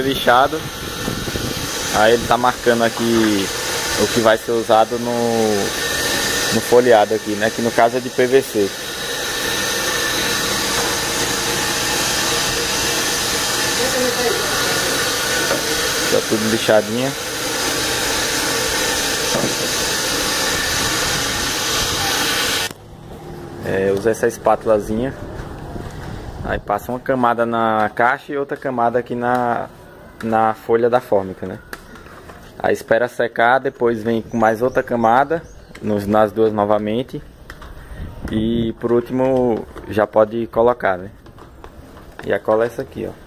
lixado. Aí ele tá marcando aqui o que vai ser usado no, no folheado aqui, né? Que no caso é de PVC. Tá tudo lixadinha. É, usa essa espátulazinha. Aí passa uma camada na caixa e outra camada aqui na, na folha da fórmica, né? Aí espera secar, depois vem com mais outra camada nos, nas duas novamente. E por último já pode colocar, né? E a cola é essa aqui, ó.